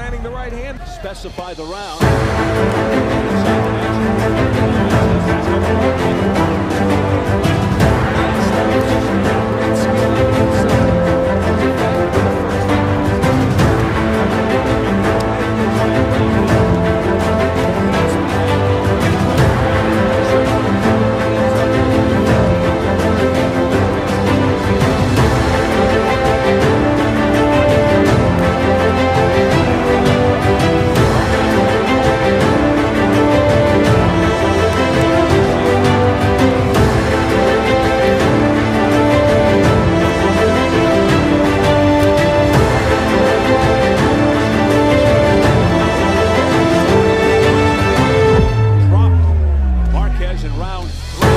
landing the right hand. specify the round. Round three.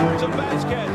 The Vasquez.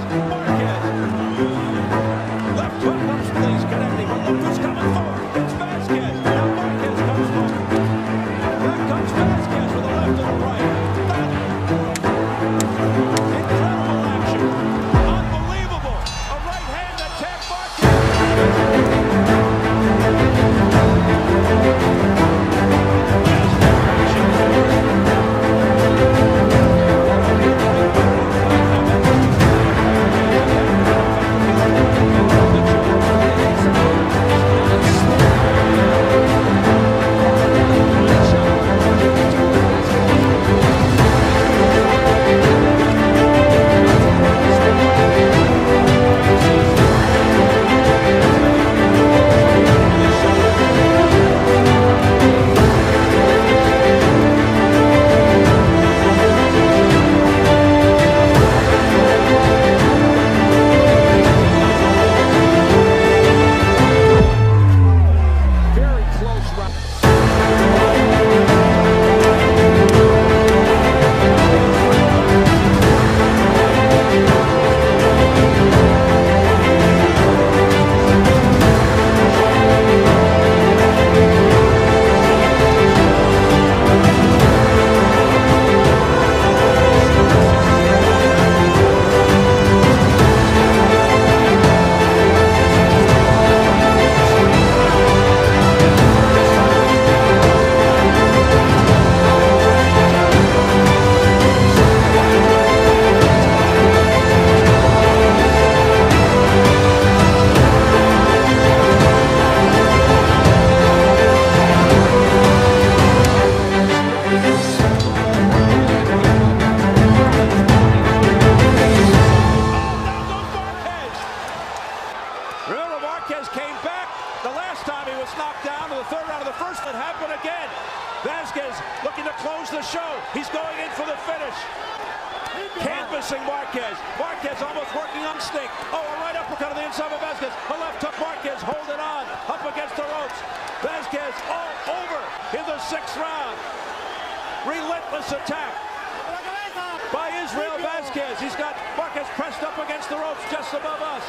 Close the show. He's going in for the finish. Canvassing Marquez. Marquez almost working on Stink. Oh, a right uppercut on the inside of Vasquez. A left hook. Marquez holding on. Up against the ropes. Vasquez all over in the sixth round. Relentless attack by Israel Vasquez. He's got Marquez pressed up against the ropes just above us.